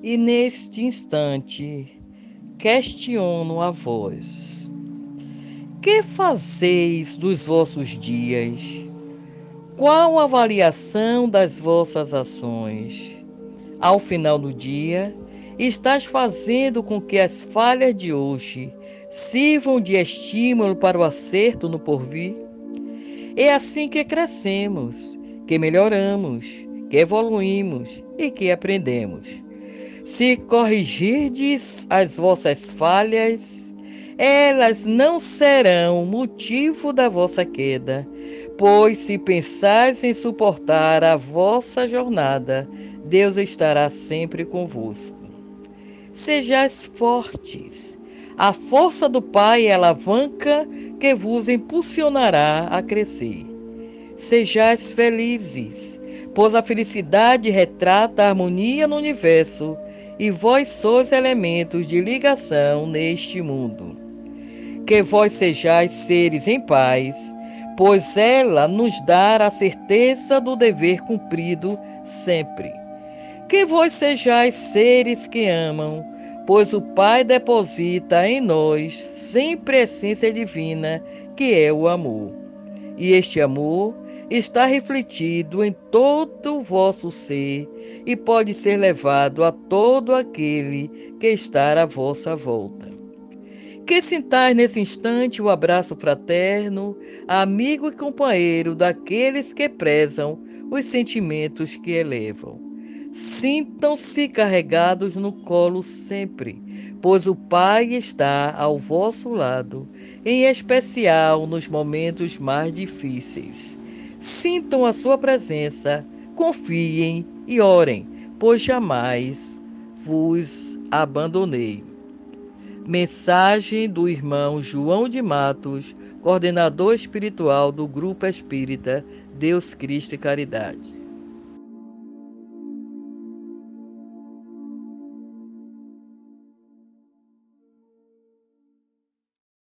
E neste instante, questiono a vós: Que fazeis dos vossos dias? Qual a avaliação das vossas ações? Ao final do dia, estás fazendo com que as falhas de hoje sirvam de estímulo para o acerto no porvir? É assim que crescemos, que melhoramos, que evoluímos e que aprendemos. Se corrigirdes as vossas falhas, elas não serão motivo da vossa queda, pois se pensais em suportar a vossa jornada, Deus estará sempre convosco. Sejais fortes. A força do Pai é a alavanca que vos impulsionará a crescer. Sejais felizes, pois a felicidade retrata a harmonia no universo e vós sois elementos de ligação neste mundo. Que vós sejais seres em paz, pois ela nos dá a certeza do dever cumprido sempre. Que vós sejais seres que amam, pois o Pai deposita em nós sempre a essência divina, que é o amor. E este amor está refletido em todo o vosso ser e pode ser levado a todo aquele que está à vossa volta. Que sintais nesse instante o abraço fraterno, amigo e companheiro daqueles que prezam os sentimentos que elevam. Sintam-se carregados no colo sempre, pois o Pai está ao vosso lado, em especial nos momentos mais difíceis. Sintam a sua presença, confiem e orem, pois jamais vos abandonei. Mensagem do irmão João de Matos, coordenador espiritual do Grupo Espírita Deus Cristo e Caridade.